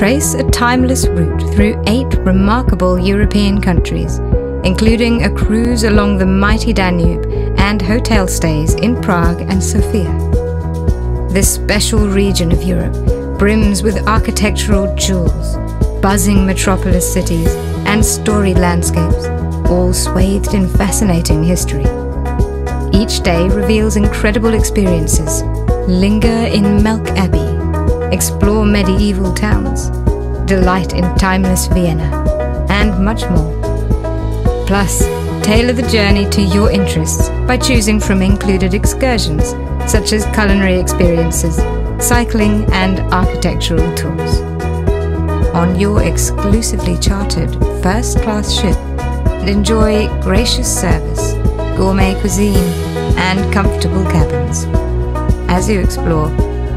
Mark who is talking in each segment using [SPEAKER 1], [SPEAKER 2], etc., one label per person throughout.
[SPEAKER 1] trace a timeless route through eight remarkable European countries, including a cruise along the mighty Danube and hotel stays in Prague and Sofia. This special region of Europe brims with architectural jewels, buzzing metropolis cities, and storied landscapes, all swathed in fascinating history. Each day reveals incredible experiences. Linger in Abbey, explore medieval towns, delight in timeless Vienna, and much more. Plus, tailor the journey to your interests by choosing from included excursions such as culinary experiences, cycling, and architectural tours. On your exclusively chartered first class ship, enjoy gracious service, gourmet cuisine, and comfortable cabins. As you explore,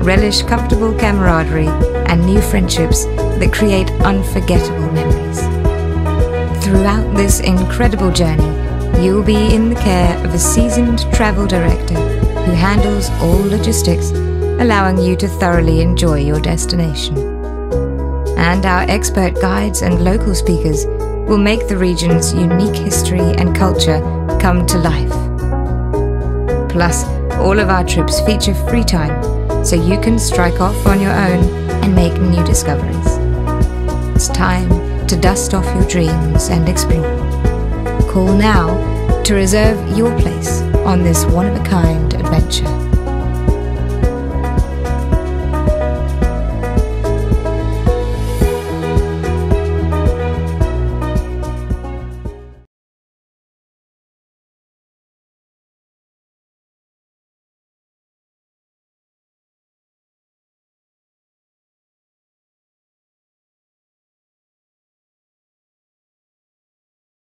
[SPEAKER 1] relish comfortable camaraderie and new friendships that create unforgettable memories. Throughout this incredible journey, you will be in the care of a seasoned travel director who handles all logistics, allowing you to thoroughly enjoy your destination. And our expert guides and local speakers will make the region's unique history and culture come to life. Plus, all of our trips feature free time, so you can strike off on your own and make new discoveries. It's time to dust off your dreams and explore. Call now to reserve your place on this one of a kind adventure.